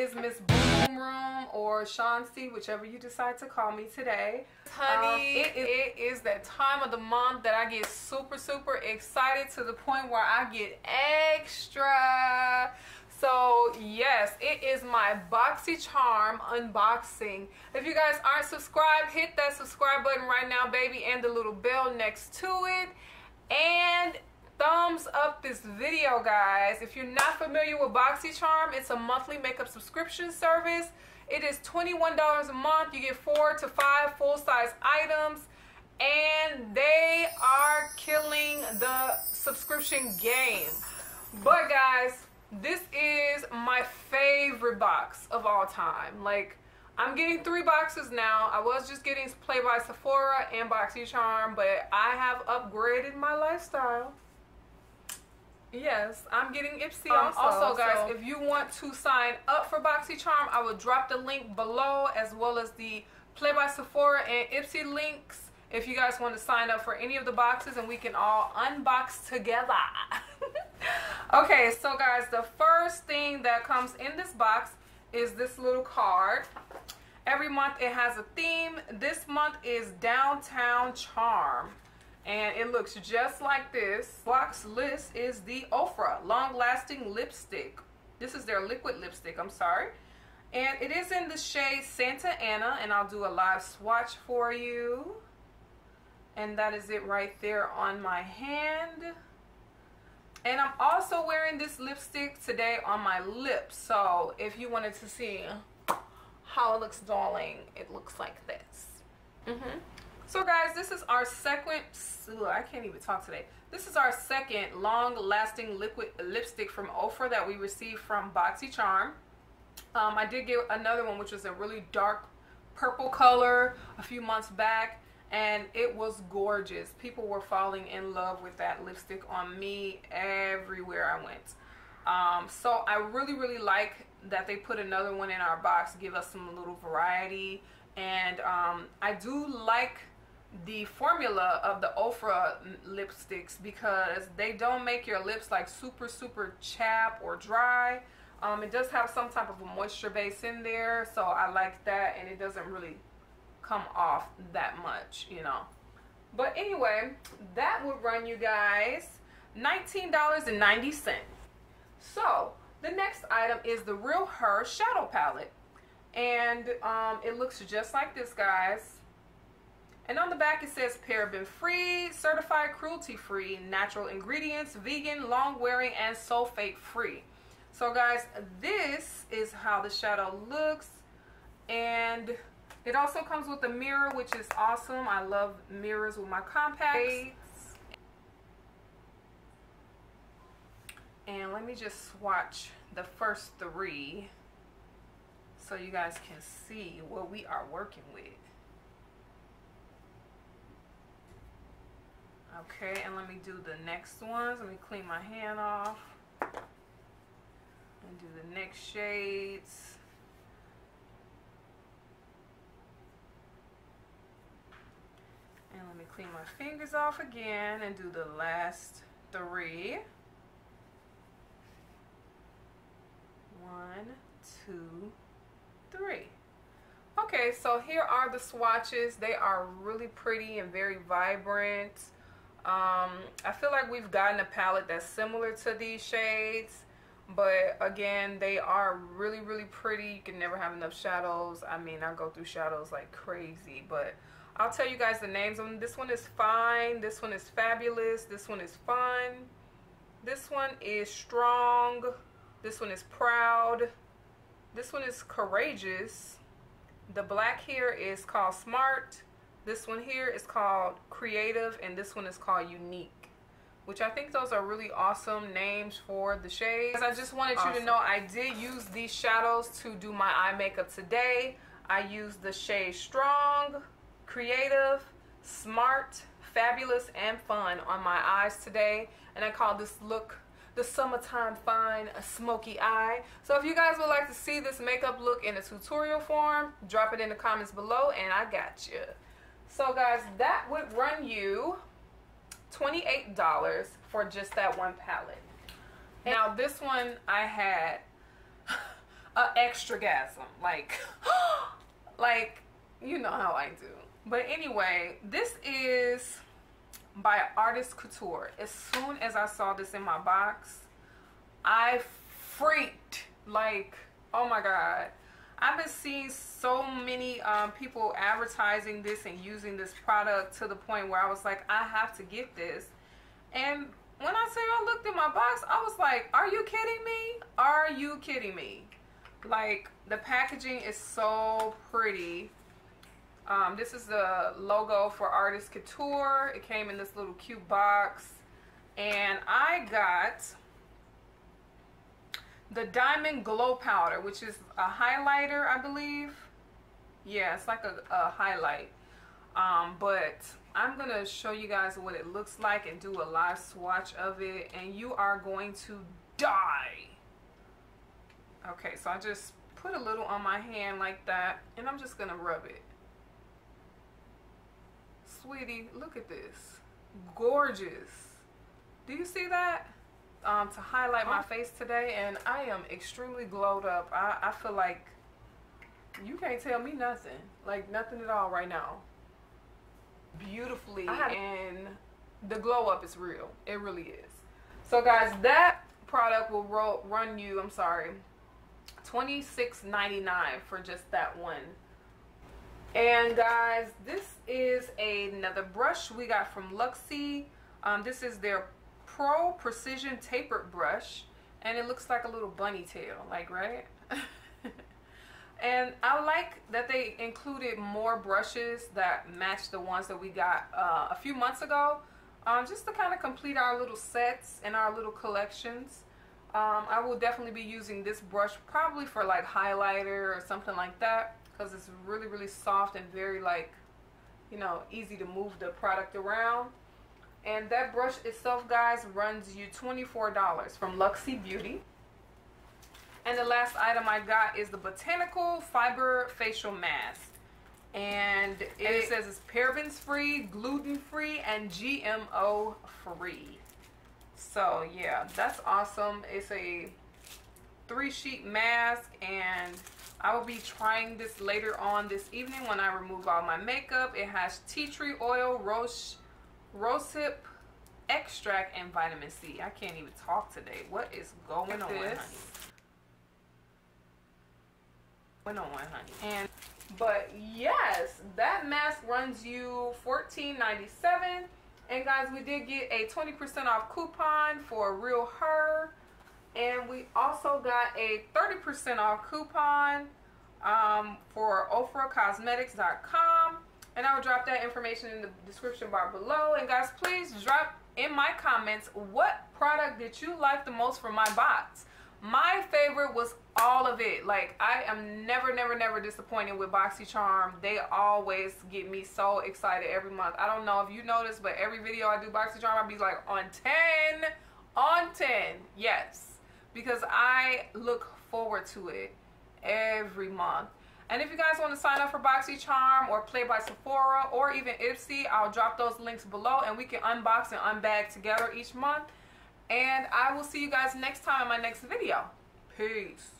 is Miss Boom Room or Chauncey, whichever you decide to call me today. Honey, um, it, it is that time of the month that I get super, super excited to the point where I get extra. So yes, it is my BoxyCharm unboxing. If you guys aren't subscribed, hit that subscribe button right now, baby, and the little bell next to it. And thumbs up this video, guys. If you're not familiar with BoxyCharm, it's a monthly makeup subscription service. It is $21 a month. You get four to five full-size items. And they are killing the subscription game. But guys, this is my favorite box of all time. Like, I'm getting three boxes now. I was just getting Play by Sephora and BoxyCharm, but I have upgraded my lifestyle. Yes, I'm getting Ipsy um, also. Also, guys, so. if you want to sign up for BoxyCharm, I will drop the link below as well as the Play by Sephora and Ipsy links if you guys want to sign up for any of the boxes and we can all unbox together. okay, so guys, the first thing that comes in this box is this little card. Every month it has a theme. This month is Downtown Charm. And it looks just like this. Box list is the Ofra Long Lasting Lipstick. This is their liquid lipstick, I'm sorry. And it is in the shade Santa Ana. And I'll do a live swatch for you. And that is it right there on my hand. And I'm also wearing this lipstick today on my lips. So if you wanted to see how it looks, darling, it looks like this. Mm -hmm. So guys, this is our second, ugh, I can't even talk today. This is our second long-lasting liquid lipstick from Ofra that we received from BoxyCharm. Um, I did get another one, which was a really dark purple color a few months back and it was gorgeous. People were falling in love with that lipstick on me everywhere I went. Um, so I really, really like that they put another one in our box, give us some little variety. And um, I do like the formula of the Ofra lipsticks because they don't make your lips like super, super chap or dry. Um, it does have some type of a moisture base in there, so I like that, and it doesn't really come off that much, you know. But anyway, that would run you guys $19.90. So, the next item is the RealHer Shadow Palette. And um, it looks just like this, guys. And on the back it says paraben free, certified cruelty free, natural ingredients, vegan, long wearing, and sulfate free. So guys, this is how the shadow looks. And it also comes with a mirror, which is awesome. I love mirrors with my compacts. And let me just swatch the first three so you guys can see what we are working with. Okay, and let me do the next ones. Let me clean my hand off. And do the next shades. And let me clean my fingers off again and do the last three. One, two, three. Okay, so here are the swatches. They are really pretty and very vibrant. Um, I feel like we've gotten a palette that's similar to these shades, but again, they are really, really pretty. You can never have enough shadows. I mean, I go through shadows like crazy, but I'll tell you guys the names them. This one is fine. This one is fabulous. This one is fun. This one is strong. This one is proud. This one is courageous. The black here is called smart. This one here is called Creative and this one is called Unique. Which I think those are really awesome names for the shades. I just wanted awesome. you to know I did use these shadows to do my eye makeup today. I used the shade Strong, Creative, Smart, Fabulous, and Fun on my eyes today. And I call this look the summertime fine a smoky eye so if you guys would like to see this makeup look in a tutorial form drop it in the comments below and i got you so guys, that would run you $28 for just that one palette. Now this one I had, a extra gasm. Like, like, you know how I do. But anyway, this is by Artist Couture. As soon as I saw this in my box, I freaked. Like, oh my God. I've been seeing so many um, people advertising this and using this product to the point where I was like, I have to get this. And when I say I looked in my box, I was like, are you kidding me? Are you kidding me? Like, the packaging is so pretty. Um, this is the logo for Artist Couture. It came in this little cute box. And I got the Diamond Glow Powder, which is a highlighter, I believe. Yeah, it's like a, a highlight. Um, but I'm going to show you guys what it looks like and do a live swatch of it. And you are going to die. Okay, so I just put a little on my hand like that. And I'm just going to rub it. Sweetie, look at this. Gorgeous. Do you see that? Um, to highlight my face today, and I am extremely glowed up. I, I feel like you can't tell me nothing, like nothing at all right now. Beautifully, and the glow up is real. It really is. So, guys, that product will run you. I'm sorry, twenty six ninety nine for just that one. And guys, this is another brush we got from Luxie. Um, this is their Pro Precision Tapered Brush. And it looks like a little bunny tail, like, right? and I like that they included more brushes that match the ones that we got uh, a few months ago. Um, just to kind of complete our little sets and our little collections. Um, I will definitely be using this brush probably for like highlighter or something like that because it's really really soft and very like you know easy to move the product around and that brush itself, guys, runs you $24 from Luxie Beauty. And the last item I got is the Botanical Fiber Facial Mask. And it, it says it's parabens free, gluten free, and GMO free. So yeah, that's awesome. It's a three sheet mask and I will be trying this later on this evening when I remove all my makeup. It has tea tree oil, rose rosehip extract and vitamin C. I can't even talk today. What is going on, honey? Going on, honey? And but yes, that mask runs you $14.97. And guys, we did get a 20% off coupon for Real Her. And we also got a 30% off coupon um, for OfraCosmetics.com and I will drop that information in the description bar below. And guys, please drop in my comments what product did you like the most from my box. My favorite was all of it. Like, I am never, never, never disappointed with BoxyCharm. They always get me so excited every month. I don't know if you noticed, but every video I do BoxyCharm, I'll be like, on 10, on 10, yes. Because I look forward to it every month. And if you guys want to sign up for BoxyCharm or Play by Sephora or even Ipsy, I'll drop those links below and we can unbox and unbag together each month. And I will see you guys next time in my next video. Peace.